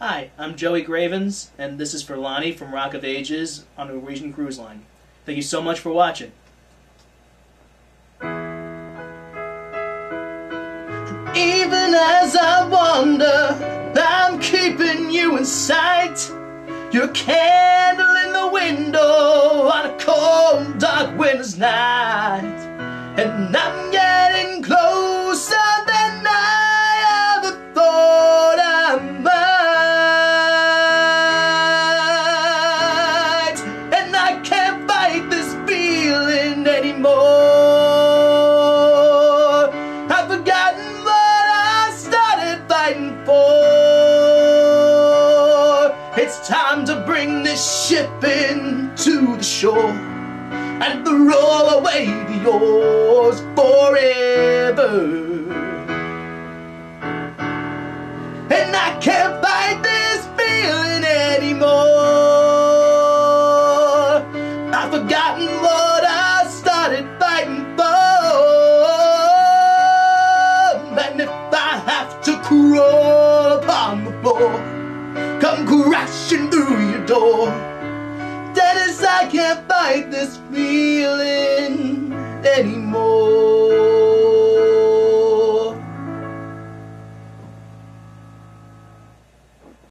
Hi, I'm Joey Gravins, and this is for Lonnie from Rock of Ages on the Norwegian Cruise Line. Thank you so much for watching. Even as I wander, I'm keeping you in sight. Your candle in the window on a cold, dark winter's night. It's time to bring this ship into the shore and roll away the oars forever. And I can't fight this feeling anymore. I've forgotten what I started fighting for. And if I have to crawl upon the floor, come crashing through your door. Dennis, I can't fight this feeling